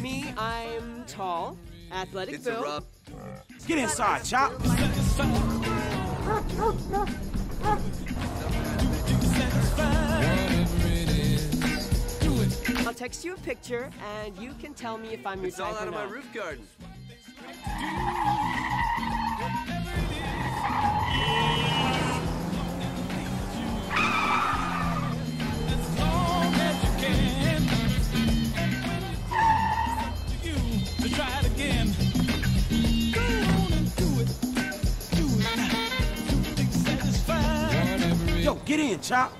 Me, I'm tall, athletic it's build. Rough... Get inside, Chop. I'll text you a picture, and you can tell me if I'm it's your type or all out of my roof garden. Yo, get in, Chop.